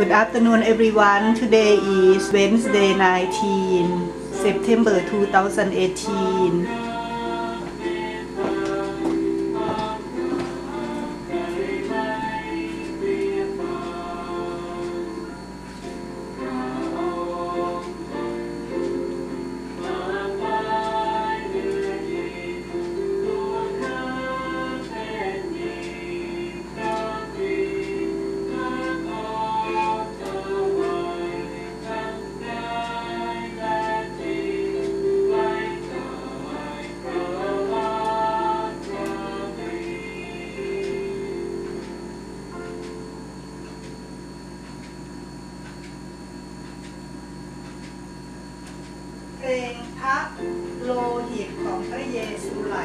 Good afternoon, everyone. Today is Wednesday 19 September 2018. ลงพระโลหิตของพระเยซูไหล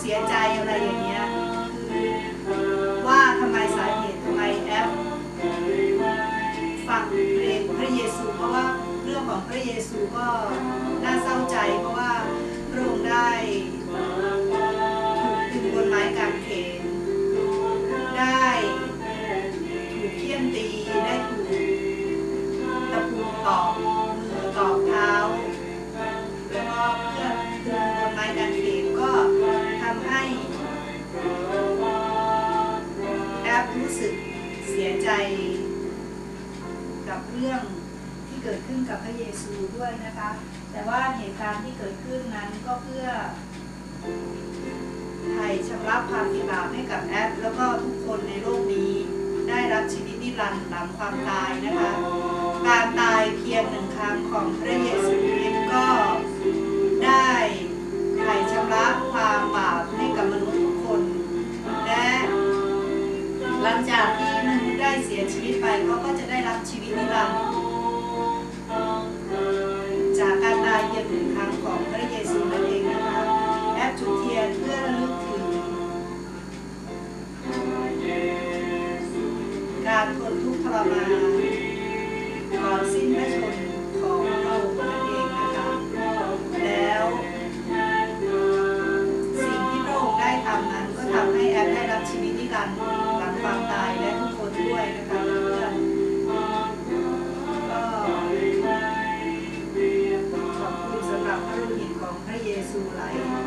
เสียใจอะไรอย่างเงี้ยคือว่าทำไมสาเหตุทำไมแอฟฟังเพลงพระเยซู เพราะว่าเรื่องของพระเยซูก็น่าเศร้าใจเพราะว่า ใจกับเรื่องที่เกิดขึ้นกับพระเยซูด้วยนะคะ แต่ว่าเหตุการณ์ที่เกิดขึ้นนั้นก็เพื่อไทยชำระความผิดบาปให้กับแอดแล้วก็ทุกคนในโลกนี้ได้รับชีวิตนิรันดร์หลังความตายนะคะ การตายเพียงหนึ่งครั้งของพระเยซู รับ 出来。